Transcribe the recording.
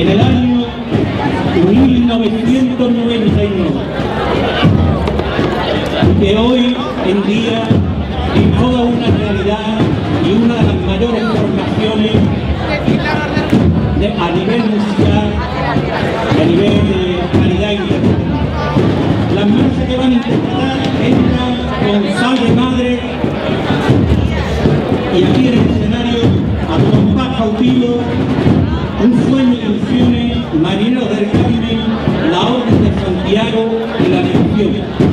en el año 1991, que hoy en día es toda una realidad you.